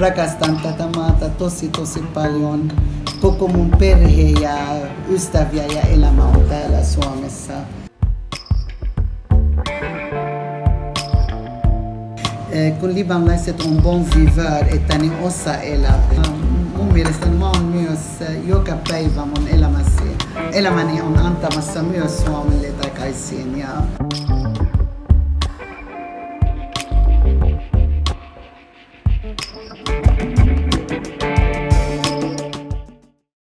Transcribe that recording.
rakastan tätä maata tosi tosi paljon. Koko mun perhe ja ystäviä ja elämä on täällä Suomessa. Eh, kun libanlaiset on bon viveur, että ne osaa elää. Mun mielestä mä oon myös eh, joka päivä mun elämäsi, elämäni on antamassa myös Suomelle takaisin. Ja Música